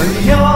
哎呀。